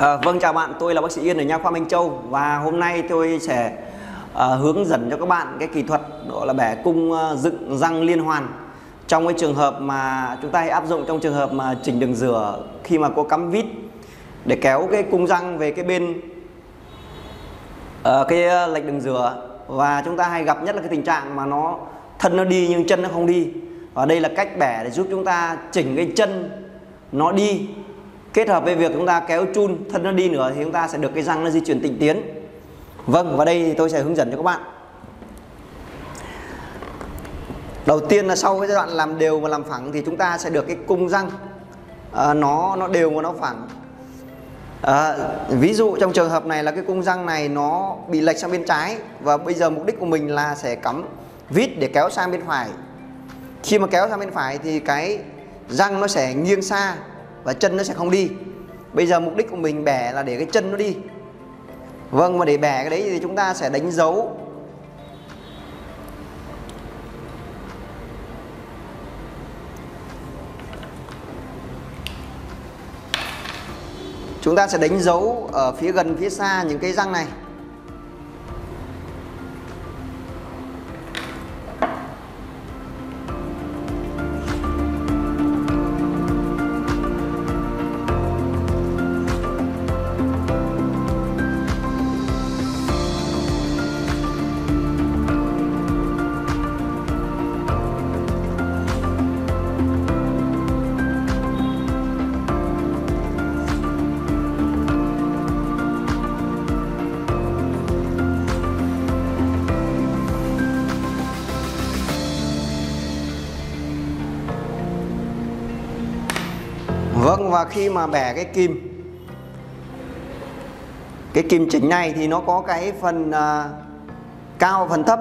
À, vâng chào bạn, tôi là bác sĩ Yên ở nha khoa Minh Châu và hôm nay tôi sẽ à, hướng dẫn cho các bạn cái kỹ thuật đó là bẻ cung à, dựng răng liên hoàn. Trong cái trường hợp mà chúng ta hay áp dụng trong trường hợp mà chỉnh đường rửa khi mà có cắm vít để kéo cái cung răng về cái bên à, cái lệch đường rửa. Và chúng ta hay gặp nhất là cái tình trạng mà nó thân nó đi nhưng chân nó không đi. Và đây là cách bẻ để giúp chúng ta chỉnh cái chân nó đi kết hợp với việc chúng ta kéo chun thân nó đi nữa thì chúng ta sẽ được cái răng nó di chuyển tịnh tiến. Vâng và đây thì tôi sẽ hướng dẫn cho các bạn. Đầu tiên là sau cái giai đoạn làm đều và làm phẳng thì chúng ta sẽ được cái cung răng. À, nó nó đều và nó phẳng. À, ví dụ trong trường hợp này là cái cung răng này nó bị lệch sang bên trái và bây giờ mục đích của mình là sẽ cắm vít để kéo sang bên phải. Khi mà kéo sang bên phải thì cái răng nó sẽ nghiêng xa và chân nó sẽ không đi. Bây giờ mục đích của mình bẻ là để cái chân nó đi. Vâng mà để bẻ cái đấy thì chúng ta sẽ đánh dấu. Chúng ta sẽ đánh dấu ở phía gần, phía xa những cái răng này. Vâng và khi mà bẻ cái kim cái kim chỉnh này thì nó có cái phần uh, cao phần thấp.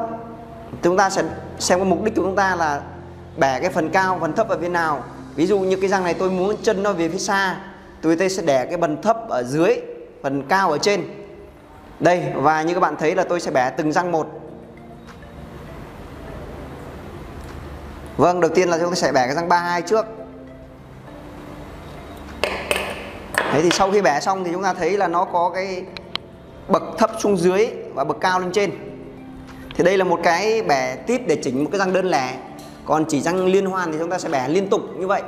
Chúng ta sẽ xem cái mục đích của chúng ta là bẻ cái phần cao phần thấp ở phía nào. Ví dụ như cái răng này tôi muốn chân nó về phía xa tôi tôi sẽ đẻ cái phần thấp ở dưới phần cao ở trên. Đây và như các bạn thấy là tôi sẽ bẻ từng răng một. Vâng đầu tiên là chúng ta sẽ bẻ cái răng 32 trước. Đấy thì sau khi bẻ xong thì chúng ta thấy là nó có cái bậc thấp xuống dưới và bậc cao lên trên. Thì đây là một cái bẻ tít để chỉnh một cái răng đơn lẻ. Còn chỉ răng liên hoàn thì chúng ta sẽ bẻ liên tục như vậy.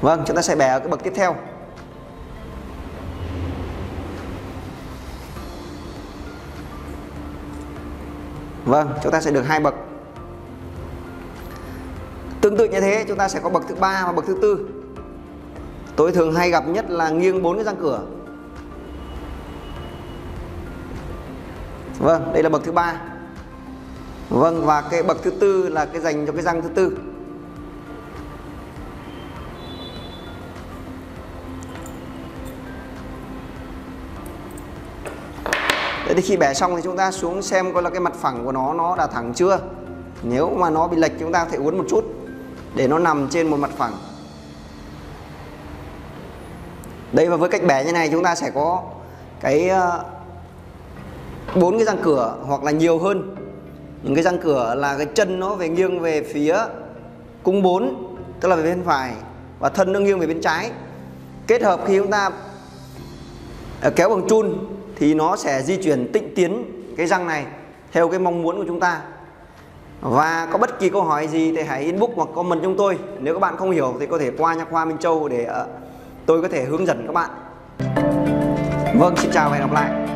Vâng, chúng ta sẽ bẻ ở cái bậc tiếp theo. Vâng, chúng ta sẽ được hai bậc. Tương tự như thế, chúng ta sẽ có bậc thứ ba và bậc thứ tư. Tôi thường hay gặp nhất là nghiêng bốn cái răng cửa. Vâng, đây là bậc thứ ba. Vâng, và cái bậc thứ tư là cái dành cho cái răng thứ tư. Thì khi bẻ xong thì chúng ta xuống xem coi là cái mặt phẳng của nó nó đã thẳng chưa. Nếu mà nó bị lệch chúng ta có thể uốn một chút Để nó nằm trên một mặt phẳng. Đây và với cách bẻ như này chúng ta sẽ có cái ờ, bốn cái răng cửa hoặc là nhiều hơn. Những cái răng cửa là cái chân nó về nghiêng về phía cung 4 tức là về bên phải, và thân nó nghiêng về bên trái. Kết hợp khi chúng ta ờ, kéo bằng chun thì nó sẽ di chuyển tịnh tiến cái răng này theo cái mong muốn của chúng ta. Và có bất kỳ câu hỏi gì thì hãy inbox hoặc comment chúng tôi. Nếu các bạn không hiểu thì có thể qua nha khoa Minh Châu để ờ, tôi có thể hướng dẫn các bạn. Vâng xin chào và hẹn gặp lại.